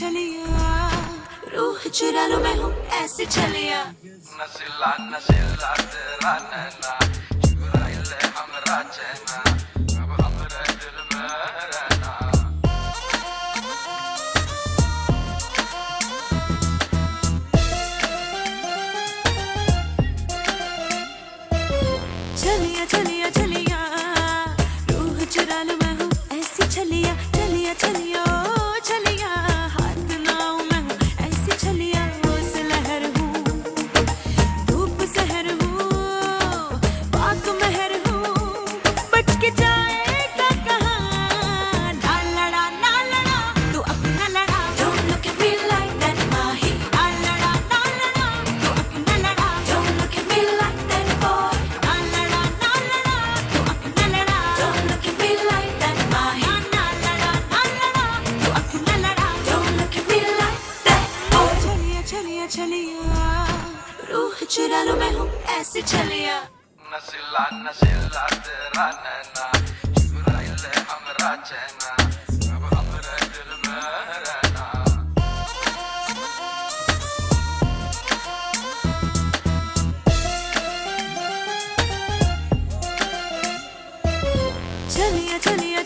चलिया। रूह चुरा लू मैं हूँ ऐसे चलिया। नसीला नसीला तेरा नैना चुराई ले हमरा चलिया चलिया। चलिया चलिया। रूह चुरा लो मैं हूँ ऐसी चलिया। नसीला नसीला तेरा नैना चुराई हमरा चैना चलिया चलिया